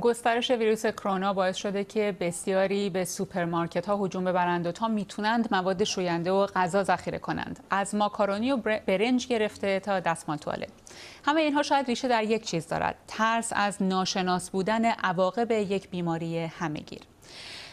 گسترش ویروس کرونا باعث شده که بسیاری به سوپرمارکت ها هجوم ببرند و تا می‌تونند مواد شوینده و غذا ذخیره کنند. از ماکارونی و برنج گرفته تا دستمال توالت. همه اینها شاید ریشه در یک چیز دارد. ترس از ناشناس بودن عواقب یک بیماری همهگیر.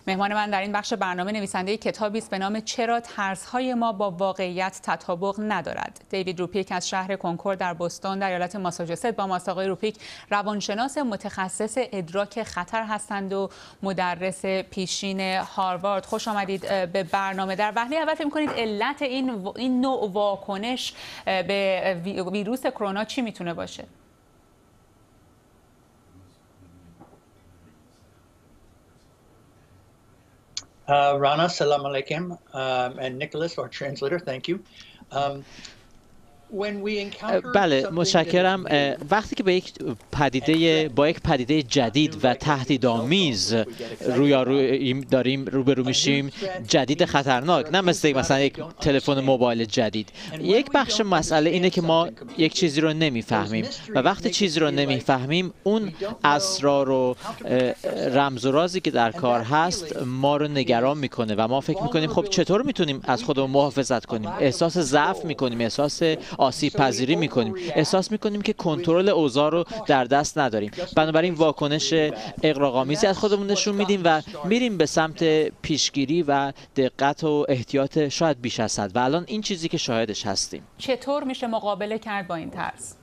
مهمان من در این بخش برنامه نویسنده کتابی است به نام چرا ترسهای ما با واقعیت تطابق ندارد. دیوید روپیک از شهر کنکور در بوستون در ایالت ماساچوست با ماست آقای روپیک روانشناس متخصص ادراک خطر هستند و مدرس پیشین هاروارد. خوش آمدید به برنامه در وهله. اول فکر کنید علت این این نوع واکنش به ویروس کرونا چی می‌تونه باشه؟ Uh, Rana, salam alaikum, um, and Nicholas, our translator, thank you. Um, بله متشکرم. وقتی که به یک پدیده با یک پدیده جدید و تهدیدآمیز روی داریم روبرو میشیم جدید خطرناک نه مثل مثلا یک تلفن موبایل جدید. یک بخش مسئله اینه که ما یک چیزی رو نمی‌فهمیم. و وقتی چیزی رو نمی‌فهمیم اون اسرار و رمز و رازی که در کار هست ما رو نگران می‌کنه و ما فکر می‌کنیم خب چطور می‌تونیم از خودمون محافظت کنیم؟ احساس ضعف می‌کنیم احساس آسیب پذیری می‌کنیم. احساس می‌کنیم که کنترل اوضاع رو در دست نداریم. بنابراین واکنش اقراق‌آمیزی از خودمون نشون میدیم و میریم به سمت پیشگیری و دقت و احتیاط شاید بیش از حد. و الان این چیزی که شاهدش هستیم. چطور میشه مقابله کرد با این ترس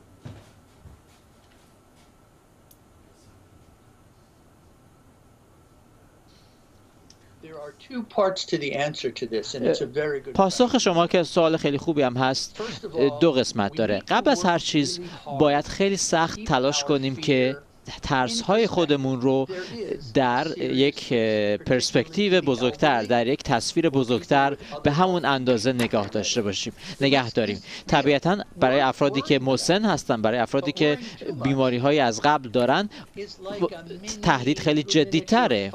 پاسخ شما که سوال خیلی خوبی هم هست دو قسمت داره. قبل از هر چیز باید خیلی سخت تلاش کنیم که ترس های خودمون رو در یک پرسپکتیو بزرگتر در یک تصویر بزرگتر به همون اندازه نگاه داشته باشیم نگه داریم. طبیعتا برای افرادی که مسن هستن برای افرادی که بیماری های از قبل دارن تهدید خیلی جدی تره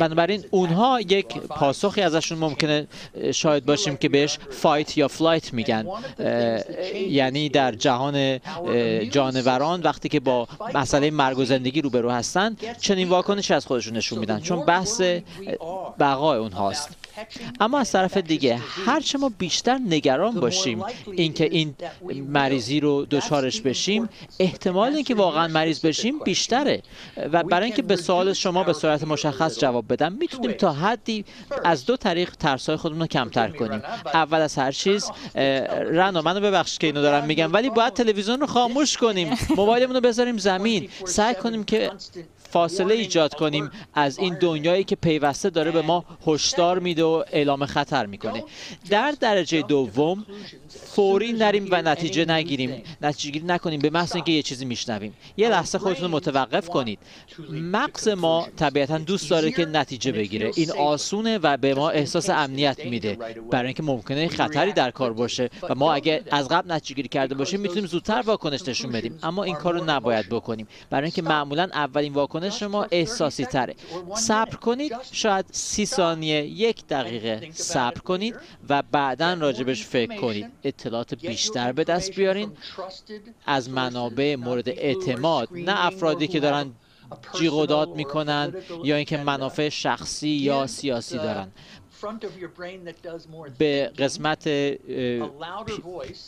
بنابراین اونها یک پاسخی ازشون ممکنه شاهد باشیم که بهش fight یا flight میگن. یعنی در جهان جانوران وقتی که با مسئله مرگ و زندگی روبرو هستن چنین واکنشی از خودشون نشون میدن. چون بحث بقای اونهاست. اما از طرف دیگه هرچه ما بیشتر نگران باشیم اینکه این مریضی رو دچارش بشیم احتمال اینکه واقعا مریض بشیم بیشتره. و برای اینکه به سوال شما به صورت مشخص جواب بدم می‌تونیم تا حدی از دو طریق ترسای خودمون رو کمتر کنیم. اول از هر چیز رنا منو ببخشید که اینو دارم میگم ولی باید تلویزیون رو خاموش کنیم. موبایلمون رو بذاریم زمین. سعی کنیم که فاصله ایجاد کنیم از این دنیایی که پیوسته داره به ما هشدار میده و اعلام خطر می‌کنه. در درجه دوم فوری نریم و نتیجه نگیریم. نتیجه گیری نکنیم به محض اینکه یه چیزی میشنویم. یه لحظه خودتون متوقف کنید. مغز ما طبیعتا دوست داره که نتیجه بگیره. این آسونه و به ما احساس امنیت میده. برای اینکه ممکنه خطری در کار باشه. و ما اگه از قبل نتیجه گیری کرده باشیم می‌تونیم زودتر واکنش نشون بدیم. اما این کارو نباید بکنیم. برای اینکه معمولا اولین واکنش شما احساسی تره. صبر کنید. شاید سی ثانیه یک دقیقه صبر کنید و بعدا راجبش فکر کنید. اطلاعات بیشتر به دست بیارین. از منابع مورد اعتماد نه افرادی که دارن جیغ و داد می‌کنن یا اینکه منافع شخصی یا سیاسی دارن. به قسمت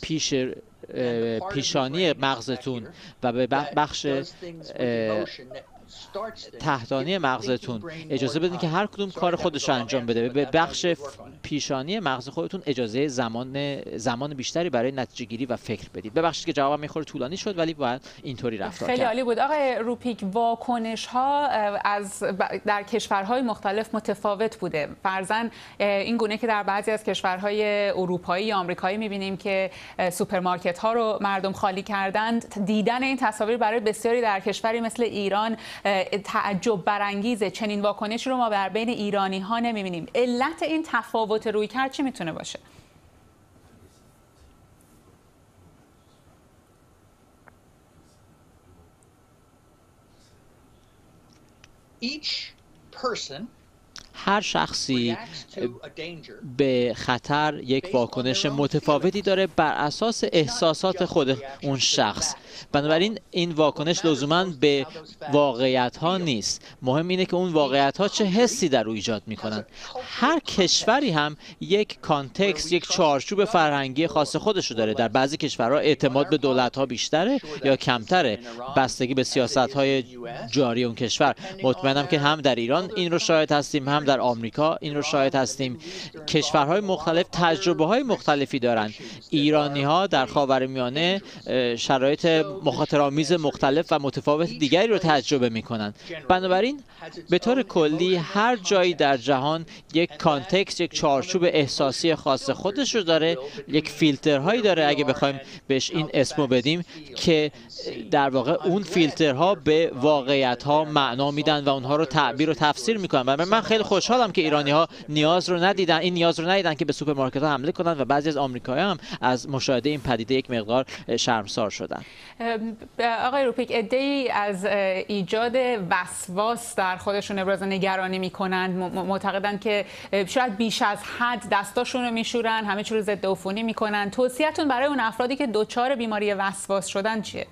پیش پیشانی مغزتون و به بخش تحتانی مغزتون. اجازه بدین که هر کدوم کار خودش رو انجام بده. به بخش پیشانی مغز خودتون اجازه زمان زمان بیشتری برای نتیجه گیری و فکر بدید. ببخشید که جوابم می‌خوره طولانی شد ولی باید اینطوری رفتار خیلی عالی بود. آقای روپیک واکنش ها از در کشورهای مختلف متفاوت بوده. فرضا این گونه که در بعضی از کشورهای اروپایی یا آمریکایی می‌بینیم که سوپرمارکت ها رو مردم خالی کردند. دیدن این تصاویر برای بسیاری در کشوری مثل ایران تعجب برانگیزه. چنین واکنشی رو ما در بین ایرانی ها نمی‌بینیم. علت این تفاوت روی کرد چی می‌تونه باشه؟ هر شخصی به خطر یک واکنش متفاوتی داره بر اساس احساسات خود اون شخص. بنابراین این واکنش لزوما به واقعیت ها نیست. مهم اینه که اون واقعیت ها چه حسی در او ایجاد می‌کنن. هر کشوری هم یک کانتکست یک چارچوب فرهنگی خاص خودش رو داره. در بعضی کشورها اعتماد به دولت ها بیشتره یا کمتره. بستگی به سیاست های جاری اون کشور. مطمئنم که هم در ایران این رو شاهد هستیم هم در آمریکا این رو شاهد هستیم. کشورهای مختلف تجربه های مختلفی دارن. ایرانی ها در خاورمیانه شرایط مخاطرآمیز مختلف و متفاوت دیگری رو تجربه می‌کنن. بنابراین به طور کلی هر جایی در جهان یک کانتکست یک چارچوب احساسی خاص خودش رو داره یک فیلترهایی داره اگه بخوایم بهش این اسمو بدیم که در واقع اون فیلترها به واقعیت ها معنا میدن و اونها رو تعبیر و تفسیر می‌کنن. و من خیلی خوشحالم که ایرانی ها نیاز رو ندیدن این نیاز رو ندیدن که به سوپرمارکت ها حمله کنن و بعضی از آمریکایی هم از مشاهده این پدیده یک مقدار شرمسار شدن. آقای روپیک ای از ایجاد وسواس در خودشون ابراز نگرانی می‌کنند معتقدند که شاید بیش از حد دستاشون رو میشورن همه چی رو ضد عفونی می‌کنن. توصیهتون برای اون افرادی که دچار بیماری وسواس شدن چیه؟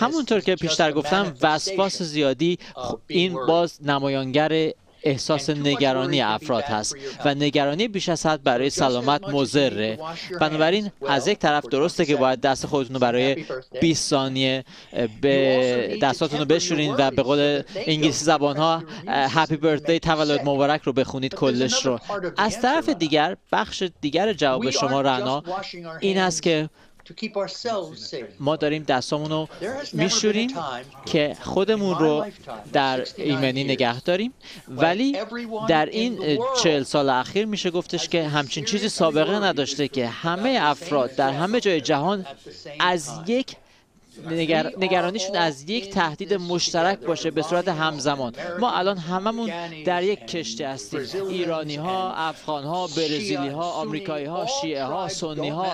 همونطور که پیشتر گفتم وسواس زیادی این باز نمایانگر احساس نگرانی افراد هست و نگرانی بیش از حد برای سلامت مضره. بنابراین از یک طرف درسته که باید دست خودتون رو برای 20 ثانیه به دستاتون رو بشورین و به قول انگلیسی زبان ها هپی برثدی تولد مبارک رو بخونید کلش رو از طرف دیگر بخش دیگر جواب شما رنا این است که ما داریم دستامون رو میشوریم که خودمون رو در ایمنی نگه داریم. ولی در این چهل سال اخیر میشه گفتش که همچین چیزی سابقه نداشته که همه افراد در همه جای جهان از یک نگر... نگرانیشون از یک تهدید مشترک باشه به صورت همزمان. ما الان هممون در یک کشتی هستیم. ایرانی ها افغان ها برزیلی ها آمریکایی ها شیعه ها سنی ها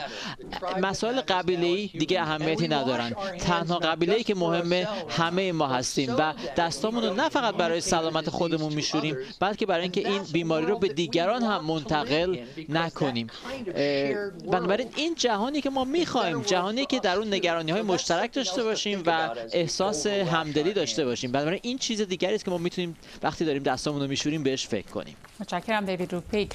مسائل قبیله ای دیگه اهمیتی ندارن. تنها قبیله ای که مهمه همه ما هستیم و دستامون رو نه فقط برای سلامت خودمون میشوریم بلکه برای اینکه این بیماری رو به دیگران هم منتقل نکنیم. بنابراین این جهانی که ما می‌خوایم جهانی که در اون نگرانی های مشترک داشته باشیم و احساس همدلی داشته باشیم. بنابراین این چیز دیگری است که ما می‌تونیم وقتی داریم دستامون رو میشوریم بهش فکر کنیم. متشکرم دیوید روپیک